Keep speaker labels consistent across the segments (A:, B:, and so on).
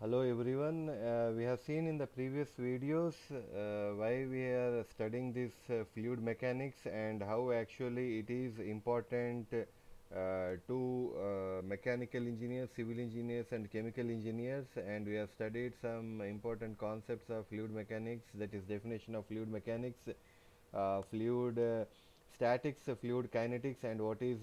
A: Hello everyone, uh, we have seen in the previous videos uh, why we are studying this uh, fluid mechanics and how actually it is important uh, to uh, mechanical engineers, civil engineers and chemical engineers and we have studied some important concepts of fluid mechanics that is definition of fluid mechanics, uh, fluid statics, fluid kinetics and what is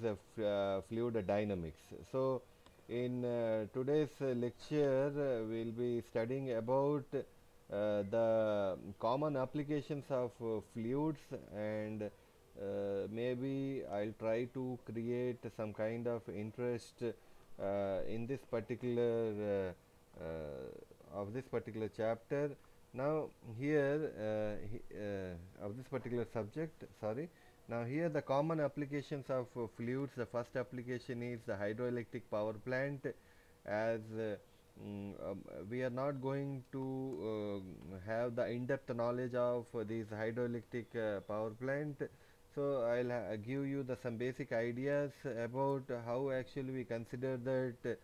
A: fluid dynamics. So in uh, today's lecture, uh, we'll be studying about uh, the common applications of uh, fluids and uh, maybe I'll try to create some kind of interest uh, in this particular of this particular chapter. Now here he- of this particular subject, sorry. Now here the common applications of uh, fluids, the first application is the hydroelectric power plant as uh, mm, um, we are not going to uh, have the in-depth knowledge of this hydroelectric uh, power plant. So I'll give you the some basic ideas about how actually we consider that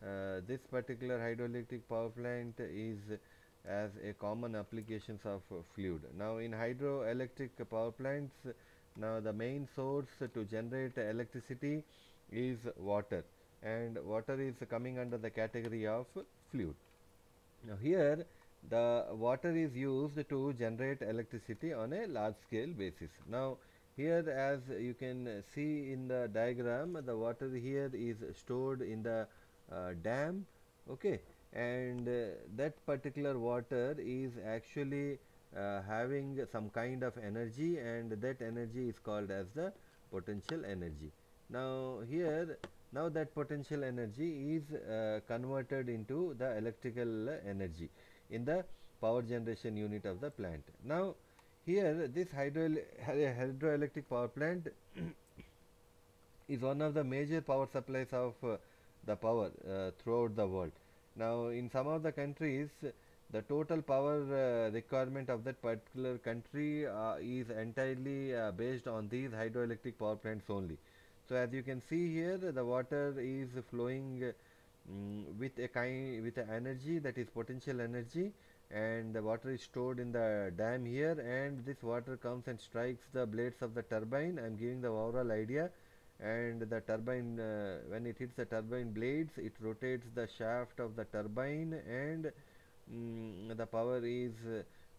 A: uh, this particular hydroelectric power plant is as a common applications of uh, fluid. Now in hydroelectric power plants, now the main source to generate electricity is water and water is coming under the category of fluid. Now here the water is used to generate electricity on a large scale basis. Now here as you can see in the diagram the water here is stored in the uh, dam okay and uh, that particular water is actually uh, having some kind of energy and that energy is called as the potential energy. Now here now that potential energy is uh, converted into the electrical energy in the power generation unit of the plant. Now here this hydro hydroelectric power plant is one of the major power supplies of uh, the power uh, throughout the world. Now in some of the countries the total power uh, requirement of that particular country uh, is entirely uh, based on these hydroelectric power plants only. So as you can see here the water is flowing mm, with a kind with energy that is potential energy and the water is stored in the dam here and this water comes and strikes the blades of the turbine. I am giving the overall idea and the turbine uh, when it hits the turbine blades it rotates the shaft of the turbine and mm, the power is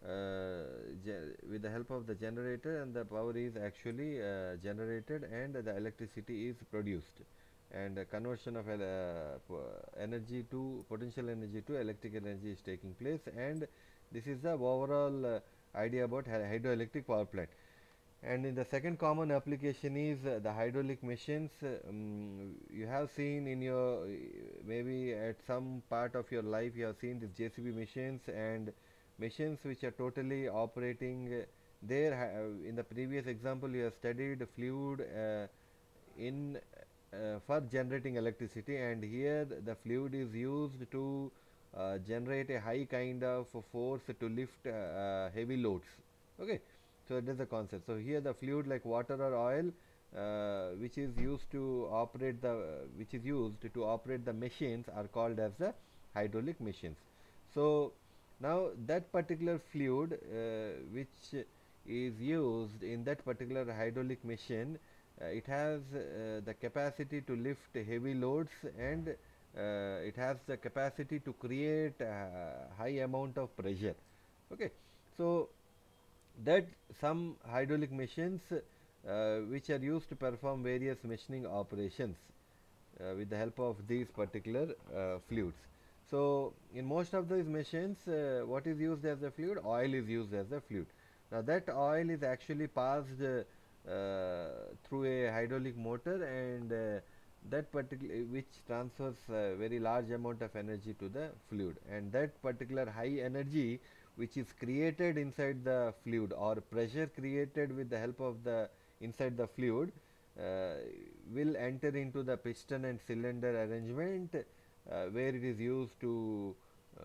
A: uh, with the help of the generator and the power is actually uh, generated and the electricity is produced. And the conversion of uh, energy to potential energy to electrical energy is taking place. And this is the overall uh, idea about hydroelectric power plant and in the second common application is uh, the hydraulic machines uh, um, you have seen in your uh, maybe at some part of your life you have seen these JCB machines and machines which are totally operating uh, there. Ha- in the previous example you have studied fluid uh, in uh, for generating electricity. And here the fluid is used to uh, generate a high kind of force to lift uh, uh, heavy loads. Okay so that is the concept. So here the fluid like water or oil uh, which is used to operate the which is used to operate the machines are called as the hydraulic machines. So now that particular fluid uh, which is used in that particular hydraulic machine uh, it has uh, the capacity to lift heavy loads and uh, it has the capacity to create a high amount of pressure. Okay. So that some hydraulic machines uh, which are used to perform various machining operations uh, with the help of these particular uh, fluids. So, in most of these machines, uh, what is used as the fluid? Oil is used as the fluid. Now, that oil is actually passed uh, through a hydraulic motor and uh, that particular which transfers a very large amount of energy to the fluid and that particular high energy which is created inside the fluid or pressure created with the help of the inside the fluid uh, will enter into the piston and cylinder arrangement uh, where it is used to uh,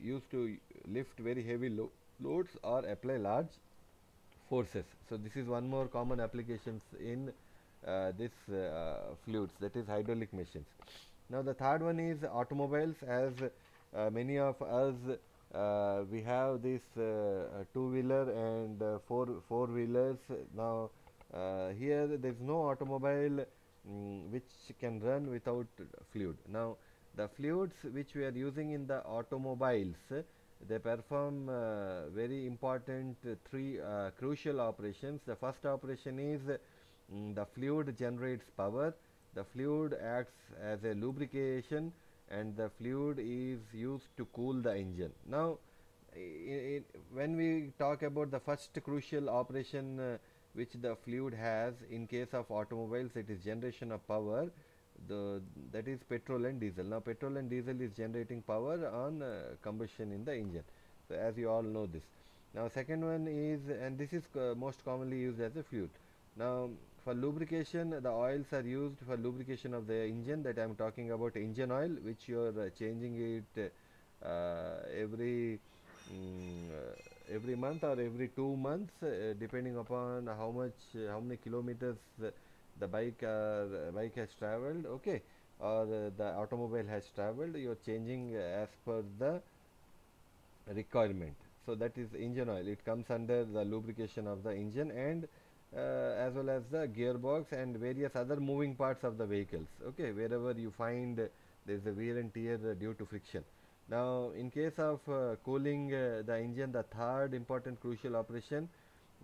A: used to lift very heavy lo- loads or apply large forces. So this is one more common applications in uh, this uh, fluids that is hydraulic machines. Now the third one is automobiles as uh, many of us uh, we have this uh, two wheeler and uh, four four wheelers now uh, here there is no automobile mm, which can run without fluid. Now the fluids which we are using in the automobiles they perform uh, very important three uh, crucial operations. The first operation is mm, the fluid generates power. The fluid acts as a lubrication and the fluid is used to cool the engine. Now when we talk about the first crucial operation uh, which the fluid has in case of automobiles it is generation of power the that is petrol and diesel. Now petrol and diesel is generating power on uh, combustion in the engine. So as you all know this. Now second one is and this is uh, most commonly used as a fluid. Now for lubrication the oils are used for lubrication of the engine. That i am talking about engine oil which you are uh, changing it uh, every mm, uh, every month or every two months uh, depending upon how much uh, how many kilometers the bike uh, bike has traveled okay or the automobile has traveled you are changing as per the requirement. So that is engine oil. It comes under the lubrication of the engine and as well as the gearbox and various other moving parts of the vehicles. Okay wherever you find uh, there is a wear and tear uh, due to friction. Now in case of uh, cooling uh, the engine the third important crucial operation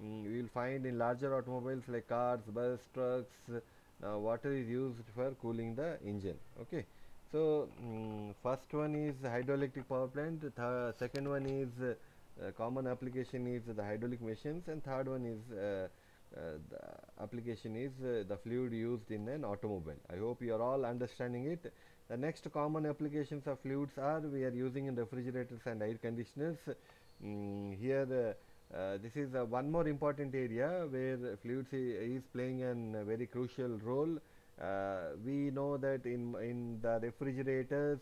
A: mm, we will find in larger automobiles like cars bus trucks uh, now water is used for cooling the engine. Okay so mm, first one is hydroelectric power plant th- second one is uh, uh, common application is the hydraulic machines and third one is uh, uh, the application is uh, the fluid used in an automobile. I hope you are all understanding it. The next common applications of fluids are we are using in refrigerators and air conditioners. Mm, here uh, uh, this is uh, one more important area where fluids is playing a very crucial role. Uh, we know that in in the refrigerators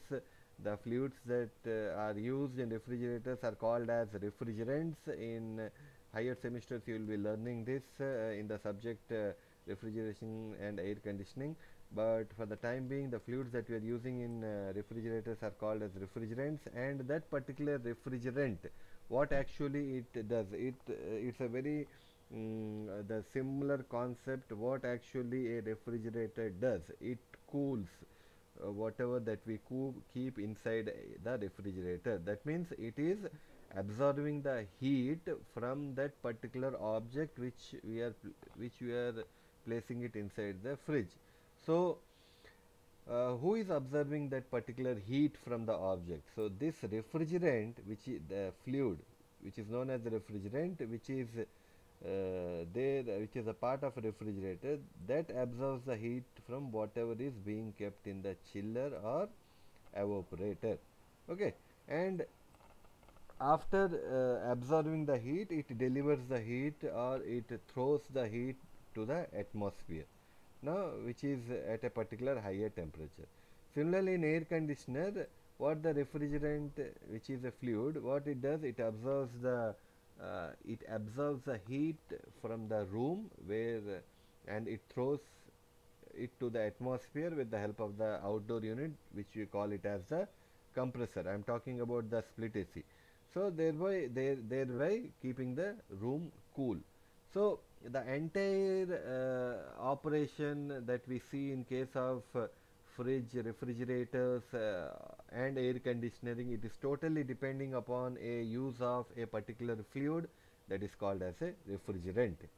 A: the fluids that uh, are used in refrigerators are called as refrigerants in uh, higher semesters you will be learning this uh, in the subject uh, refrigeration and air conditioning. But for the time being the fluids that we are using in uh, refrigerators are called as refrigerants. And that particular refrigerant what actually it does? It uh, it's a very uh, the similar concept what actually a refrigerator does. It cools uh, whatever that we keep inside the refrigerator. That means it is absorbing the heat from that particular object which we are which we are placing it inside the fridge. So uh, who is observing that particular heat from the object? So this refrigerant which is the fluid which is known as the refrigerant which is uh, there which is a part of a refrigerator that absorbs the heat from whatever is being kept in the chiller or evaporator. Okay. And after uh, absorbing the heat it delivers the heat or it throws the heat to the atmosphere. Now which is at a particular higher temperature. Similarly in air conditioner what the refrigerant which is a fluid what it does it absorbs the uh, it absorbs the heat from the room where and it throws it to the atmosphere with the help of the outdoor unit which we call it as the compressor. I am talking about the split ac so thereby there thereby keeping the room cool. So the entire uh, operation that we see in case of uh, fridge refrigerators uh, and air conditioning it is totally depending upon a use of a particular fluid that is called as a refrigerant.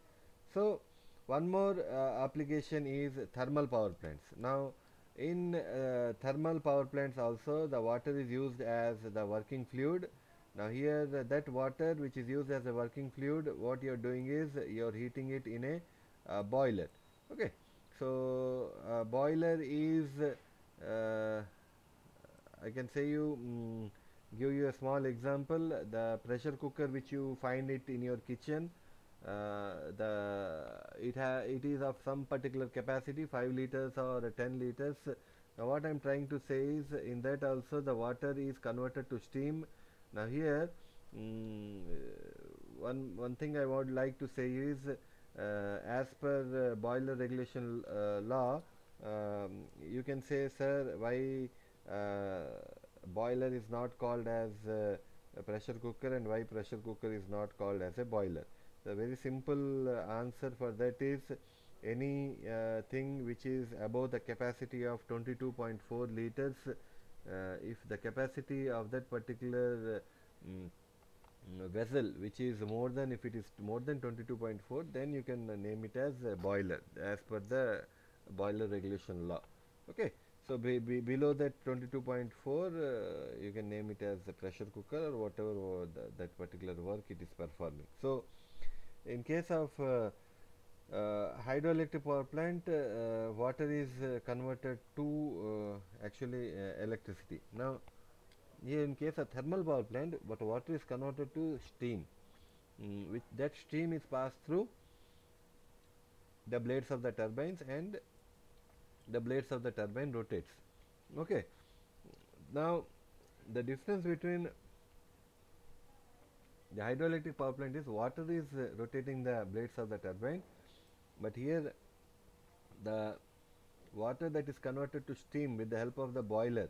A: So one more uh, application is thermal power plants. Now in uh, thermal power plants also the water is used as the working fluid now here that water which is used as a working fluid what you are doing is you are heating it in a uh, boiler. Okay. So uh, boiler is uh, I can say you mm, give you a small example. The pressure cooker which you find it in your kitchen uh, the it ha it is of some particular capacity 5 liters or 10 liters. Now what I'm trying to say is in that also the water is converted to steam now here mm, one one thing I would like to say is uh, as per uh, boiler regulation uh, law um, you can say sir why uh, boiler is not called as uh, a pressure cooker and why pressure cooker is not called as a boiler. The very simple uh, answer for that is any uh, thing which is above the capacity of 22.4 liters uh, if the capacity of that particular mm, mm, vessel which is more than if it is more than 22.4 then you can uh, name it as a boiler as per the boiler regulation law. Okay so be, be below that 22.4 uh, you can name it as a pressure cooker or whatever uh, the, that particular work it is performing. So in case of uh, uh, hydroelectric power plant uh, water is uh, converted to uh, actually uh, electricity. Now here in case of thermal power plant but water is converted to steam. Mm, which that steam is passed through the blades of the turbines and the blades of the turbine rotates. Okay. Now the difference between the hydroelectric power plant is water is uh, rotating the blades of the turbine but here the water that is converted to steam with the help of the boiler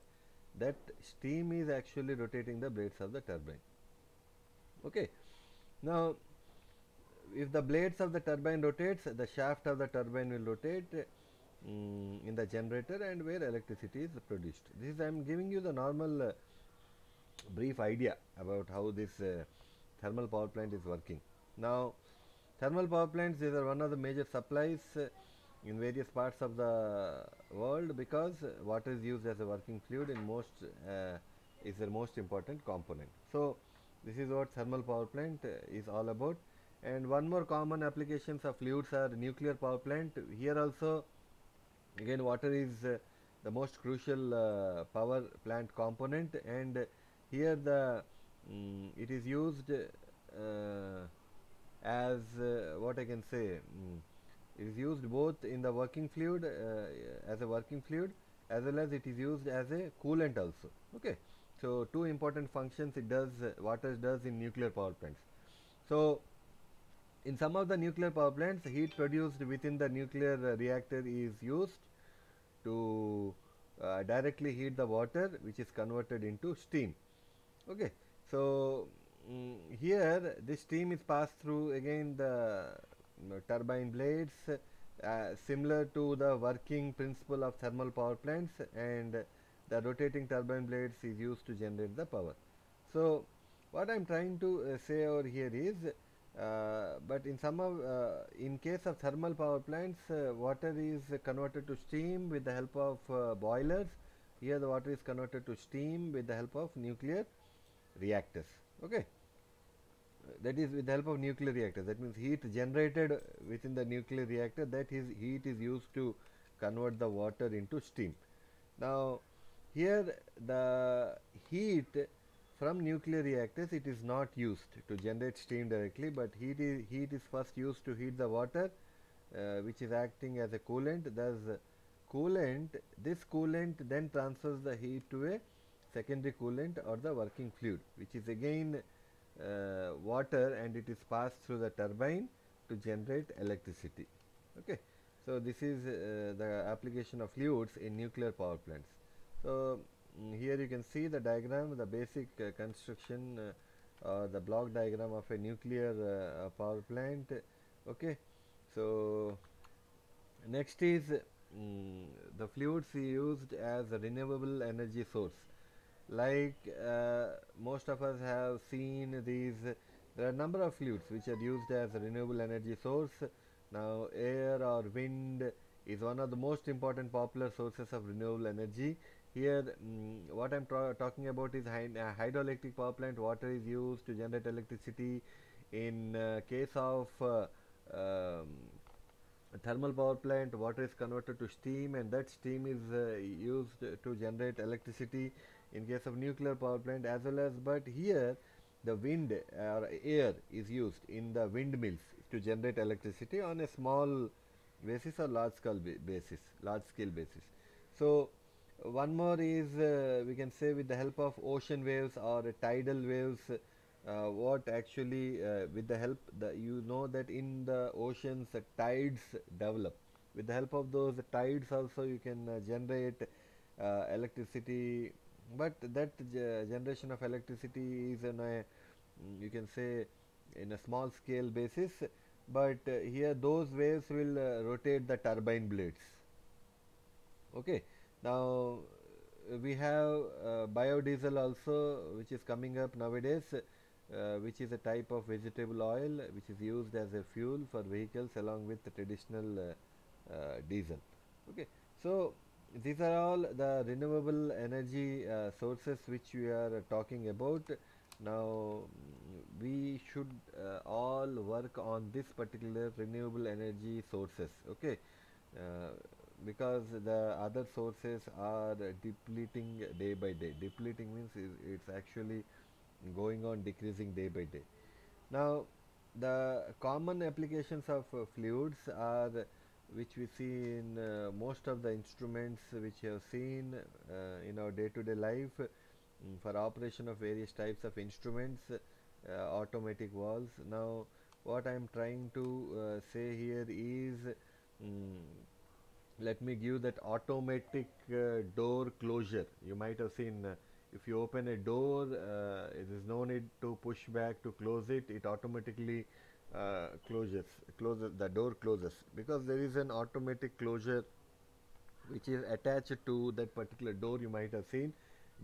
A: that steam is actually rotating the blades of the turbine. Okay. Now if the blades of the turbine rotates the shaft of the turbine will rotate mm, in the generator and where electricity is produced. This is i am giving you the normal uh, brief idea about how this uh, thermal power plant is working. Now thermal power plants these are one of the major supplies in various parts of the world because water is used as a working fluid in most uh, is the most important component. So this is what thermal power plant is all about. And one more common applications of fluids are nuclear power plant. Here also again water is uh, the most crucial uh, power plant component. And here the mm, it is used uh, as uh, what I can say mm, used both in the working fluid uh, as a working fluid as well as it is used as a coolant also okay? So two important functions it does uh, water does in nuclear power plants. So in some of the nuclear power plants heat produced within the nuclear uh, reactor is used to uh, directly heat the water which is converted into steam okay? So mm, here this steam is passed through again the turbine blades uh, similar to the working principle of thermal power plants and the rotating turbine blades is used to generate the power. So what i am trying to uh, say over here is uh, but in some of uh, in case of thermal power plants uh, water is converted to steam with the help of uh, boilers. Here the water is converted to steam with the help of nuclear reactors okay. That is with the help of nuclear reactors. That means heat generated within the nuclear reactor that is heat is used to convert the water into steam. Now here the heat from nuclear reactors it is not used to generate steam directly but heat is heat is first used to heat the water uh, which is acting as a coolant. Thus coolant this coolant then transfers the heat to a secondary coolant or the working fluid which is again uh, water and it is passed through the turbine to generate electricity. Okay. So this is uh, the application of fluids in nuclear power plants. So mm, here you can see the diagram the basic uh, construction uh, or the block diagram of a nuclear uh, power plant. Okay. So next is mm, the fluids used as a renewable energy source like uh, most of us have seen these there are a number of fluids which are used as a renewable energy source. Now air or wind is one of the most important popular sources of renewable energy. Here mm, what i'm talking about is hy uh, hydroelectric power plant. Water is used to generate electricity. In uh, case of uh, um, thermal power plant water is converted to steam and that steam is uh, used to generate electricity in case of nuclear power plant as well as but here the wind or air is used in the windmills to generate electricity on a small basis or large scale basis large scale basis. So one more is uh, we can say with the help of ocean waves or tidal waves uh, what actually uh, with the help the you know that in the oceans tides develop. With the help of those tides also you can uh, generate uh, electricity but that generation of electricity is a mm, you can say in a small scale basis. But uh, here those waves will uh, rotate the turbine blades. Okay. Now we have uh, biodiesel also which is coming up nowadays uh, which is a type of vegetable oil which is used as a fuel for vehicles along with traditional uh, uh, diesel. Okay. So these are all the renewable energy uh, sources which we are talking about. Now we should uh, all work on this particular renewable energy sources okay? Uh, because the other sources are depleting day by day. Depleting means it's actually going on decreasing day by day. Now the common applications of fluids are which we see in uh, most of the instruments which you have seen uh, in our day-to-day life um, for operation of various types of instruments uh, automatic valves now what I am trying to uh, say here is um, let me give that automatic uh, door closure. You might have seen if you open a door uh, there is no need to push back to close it it automatically uh, closes closes the door closes because there is an automatic closure which is attached to that particular door you might have seen.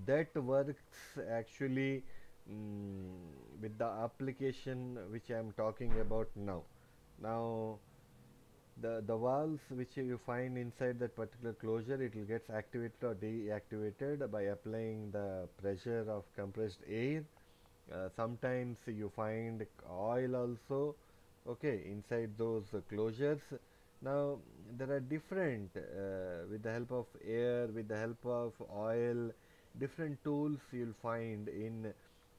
A: That works actually mm, with the application which I am talking about now. Now the the valves which you find inside that particular closure it will gets activated or deactivated by applying the pressure of compressed air uh, sometimes you find oil also okay inside those closures. Now there are different uh, with the help of air with the help of oil different tools you'll find in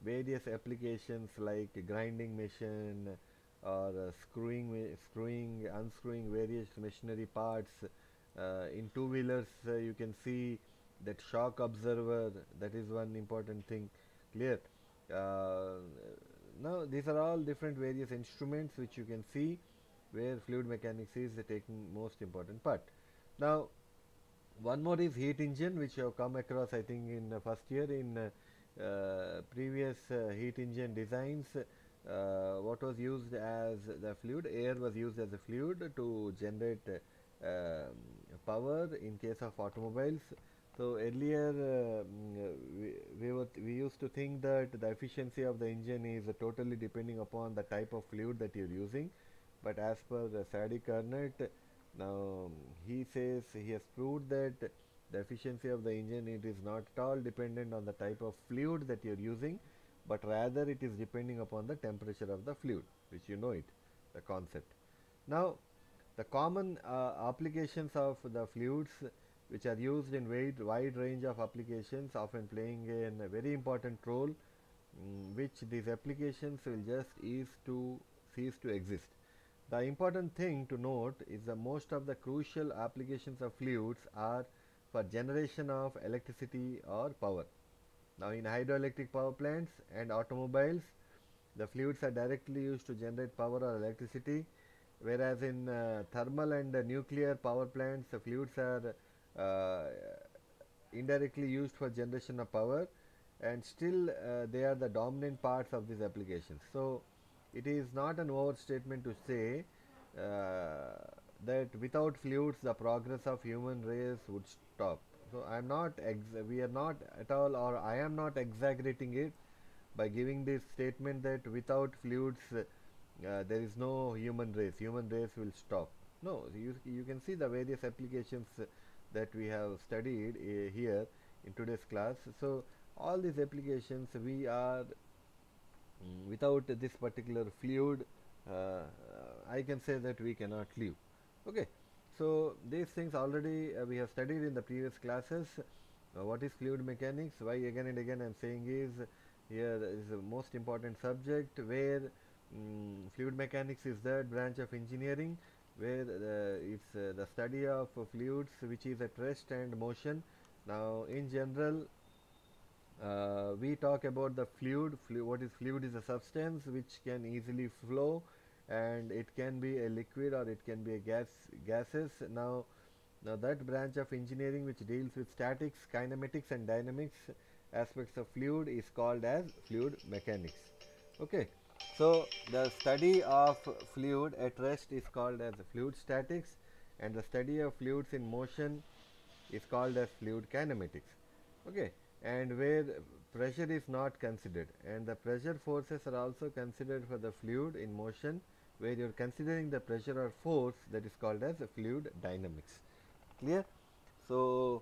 A: various applications like grinding machine or uh, screwing screwing unscrewing various machinery parts. Uh, in two wheelers uh, you can see that shock absorber that is one important thing clear now these are all different various instruments which you can see where fluid mechanics is taking most important part. Now one more is heat engine which you have come across I think in first year in uh, uh, previous uh, heat engine designs. Uh, what was used as the fluid? Air was used as a fluid to generate uh, power in case of automobiles so earlier uh, we, we, were we used to think that the efficiency of the engine is totally depending upon the type of fluid that you're using but as per the Sadi Carnot now he says he has proved that the efficiency of the engine it is not at all dependent on the type of fluid that you're using but rather it is depending upon the temperature of the fluid which you know it the concept. Now the common uh, applications of the fluids which are used in wide, wide range of applications often playing a very important role um, which these applications will just ease to cease to exist. The important thing to note is that most of the crucial applications of fluids are for generation of electricity or power. Now in hydroelectric power plants and automobiles, the fluids are directly used to generate power or electricity, whereas in uh, thermal and uh, nuclear power plants, the fluids are indirectly used for generation of power and still uh, they are the dominant parts of these applications. So it is not an overstatement to say uh, that without fluids the progress of human race would stop. So I am not we are not at all or I am not exaggerating it by giving this statement that without fluids uh, there is no human race human race will stop no you, you can see the various applications uh, that we have studied uh, here in today's class so all these applications we are mm, without this particular fluid uh, I can say that we cannot live okay so these things already uh, we have studied in the previous classes. Uh, what is fluid mechanics? Why again and again I am saying is here is the most important subject where um, fluid mechanics is that branch of engineering where uh, it's uh, the study of fluids which is at rest and motion. Now in general uh, we talk about the fluid. Flu what is fluid is a substance which can easily flow and it can be a liquid or it can be a gas gases now now that branch of engineering which deals with statics kinematics and dynamics aspects of fluid is called as fluid mechanics okay so the study of fluid at rest is called as fluid statics and the study of fluids in motion is called as fluid kinematics. Okay and where pressure is not considered and the pressure forces are also considered for the fluid in motion where you are considering the pressure or force that is called as fluid dynamics. Clear? So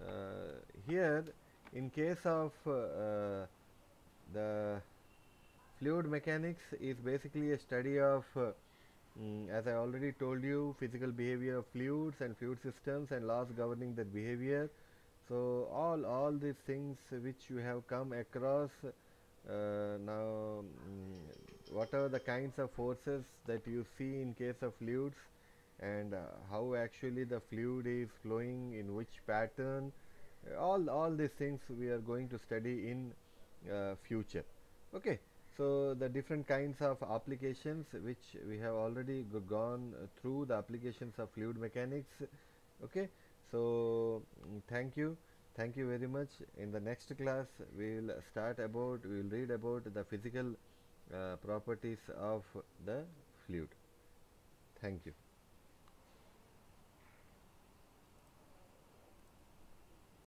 A: uh, here in case of uh, the fluid mechanics is basically a study of uh, mm, as I already told you physical behavior of fluids and fluid systems and laws governing that behavior. So all all these things which you have come across uh, now mm, what are the kinds of forces that you see in case of fluids and uh, how actually the fluid is flowing in which pattern all all these things we are going to study in uh, future. Okay so the different kinds of applications which we have already gone through the applications of fluid mechanics okay? So mm, thank you. Thank you very much. In the next class we will start about we will read about the physical uh, properties of the fluid. Thank you